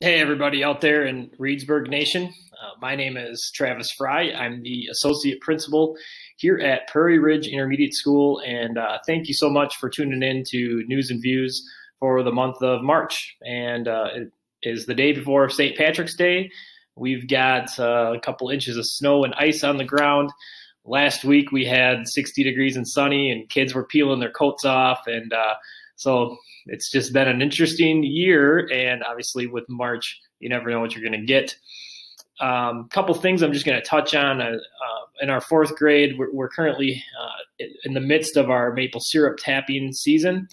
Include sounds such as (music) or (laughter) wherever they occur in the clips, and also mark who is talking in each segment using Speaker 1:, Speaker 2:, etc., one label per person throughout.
Speaker 1: Hey, everybody out there in Reedsburg Nation. Uh, my name is Travis Frey. I'm the Associate Principal here at Prairie Ridge Intermediate School. And uh, thank you so much for tuning in to News and Views for the month of March. And uh, it is the day before St. Patrick's Day. We've got uh, a couple inches of snow and ice on the ground. Last week we had 60 degrees and sunny, and kids were peeling their coats off. And uh, so it's just been an interesting year, and obviously with March, you never know what you're going to get. A um, couple things I'm just going to touch on. Uh, uh, in our fourth grade, we're, we're currently uh, in the midst of our maple syrup tapping season.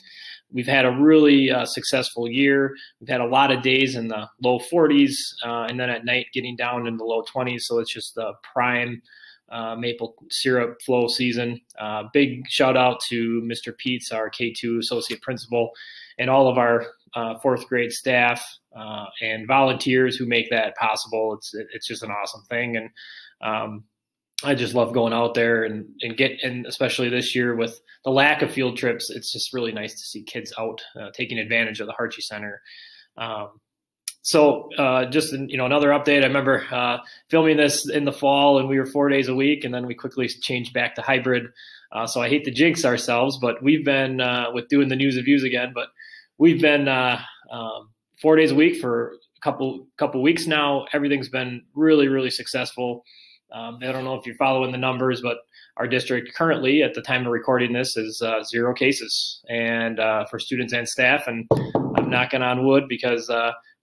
Speaker 1: We've had a really uh, successful year. We've had a lot of days in the low 40s, uh, and then at night getting down in the low 20s. So it's just the prime uh, maple syrup flow season. Uh, big shout out to Mr. Peets, our K2 associate principal, and all of our uh, fourth grade staff uh, and volunteers who make that possible. It's it's just an awesome thing, and um, I just love going out there and, and get and especially this year with the lack of field trips, it's just really nice to see kids out uh, taking advantage of the Harchie Center. Um, so uh, just you know another update. I remember uh, filming this in the fall, and we were four days a week, and then we quickly changed back to hybrid. Uh, so I hate to jinx ourselves, but we've been uh, with doing the news and views again. But we've been uh, um, four days a week for a couple couple weeks now. Everything's been really really successful. Um, I don't know if you're following the numbers, but our district currently, at the time of recording this, is uh, zero cases, and for students and staff. And I'm knocking on wood because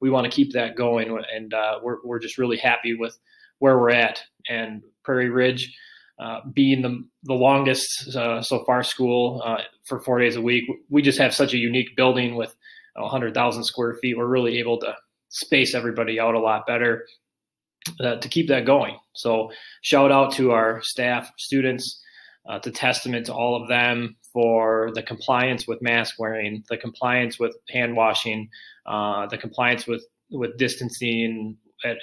Speaker 1: we want to keep that going, and uh, we're we're just really happy with where we're at. And Prairie Ridge, uh, being the the longest uh, so far school uh, for four days a week, we just have such a unique building with 100,000 square feet. We're really able to space everybody out a lot better uh, to keep that going. So shout out to our staff, students. Uh, it's testament to all of them for the compliance with mask wearing, the compliance with hand washing, uh, the compliance with with distancing at,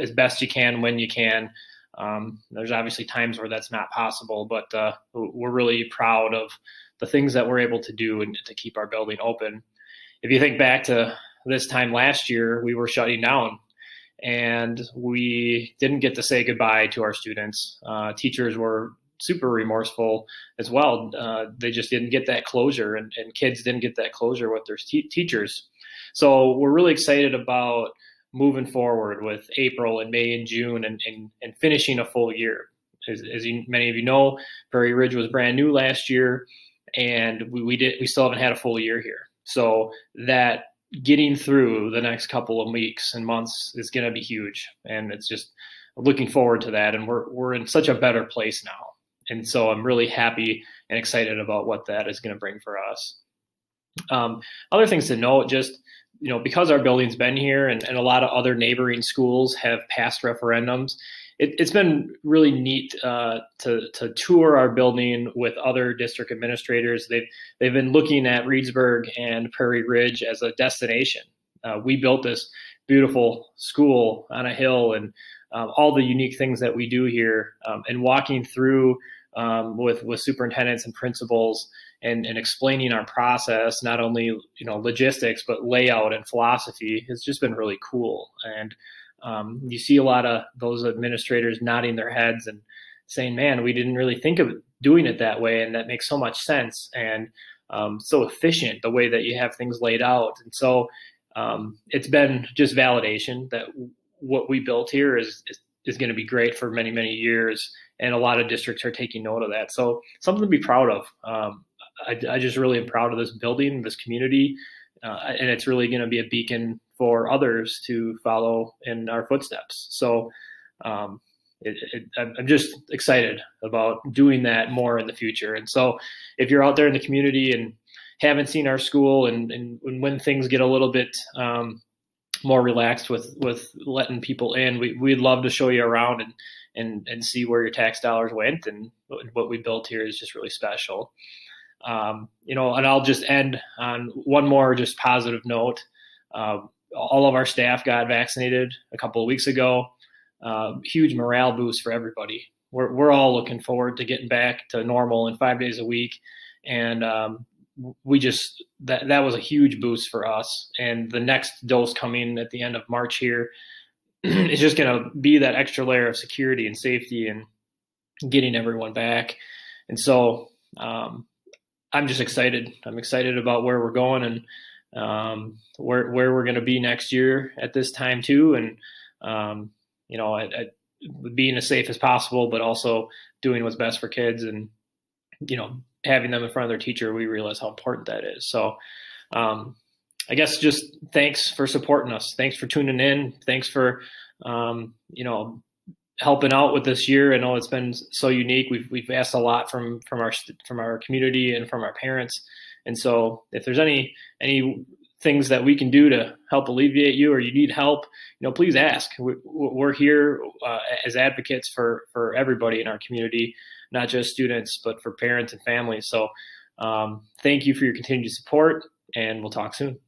Speaker 1: as best you can when you can. Um, there's obviously times where that's not possible, but uh, we're really proud of the things that we're able to do and to keep our building open. If you think back to this time last year, we were shutting down and we didn't get to say goodbye to our students. Uh, teachers were super remorseful as well. Uh, they just didn't get that closure, and, and kids didn't get that closure with their teachers. So we're really excited about moving forward with April and May and June and, and, and finishing a full year. As, as you, many of you know, Prairie Ridge was brand new last year, and we, we did we still haven't had a full year here. So that getting through the next couple of weeks and months is going to be huge, and it's just looking forward to that. And we're we're in such a better place now and so I'm really happy and excited about what that is going to bring for us. Um, other things to note, just you know, because our building's been here and, and a lot of other neighboring schools have passed referendums, it, has been really neat uh, to to tour our building with other district administrators. They've they've been looking at Reedsburg and Prairie Ridge as a destination. Uh, we built this beautiful school on a hill and um, all the unique things that we do here um, and walking through um, with with superintendents and principals and, and explaining our process not only you know logistics but layout and philosophy has just been really cool and um, you see a lot of those administrators nodding their heads and saying man we didn't really think of doing it that way and that makes so much sense and um, so efficient the way that you have things laid out and so um, it's been just validation that what we built here is, is, is going to be great for many, many years. And a lot of districts are taking note of that. So something to be proud of. Um, I, I, just really am proud of this building, this community, uh, and it's really going to be a beacon for others to follow in our footsteps. So um, it, it, I'm just excited about doing that more in the future. And so if you're out there in the community and haven't seen our school and, and when things get a little bit um, more relaxed with with letting people in. We we'd love to show you around and and and see where your tax dollars went and what we built here is just really special. Um, you know, and I'll just end on one more just positive note. Uh, all of our staff got vaccinated a couple of weeks ago. Uh, huge morale boost for everybody. We're we're all looking forward to getting back to normal in five days a week, and um, we just that that was a huge boost for us. And the next dose coming at the end of March here (clears throat) is just going to be that extra layer of security and safety and getting everyone back. And so um, I'm just excited. I'm excited about where we're going and um, where where we're going to be next year at this time too. And um, you know, I, I, being as safe as possible, but also doing what's best for kids and you know having them in front of their teacher, we realize how important that is. So, um, I guess just thanks for supporting us. Thanks for tuning in. Thanks for, um, you know, helping out with this year. I know it's been so unique. We've we've asked a lot from from our from our community and from our parents. And so, if there's any any things that we can do to help alleviate you, or you need help, you know, please ask. We're here uh, as advocates for for everybody in our community not just students, but for parents and families. So um, thank you for your continued support, and we'll talk soon.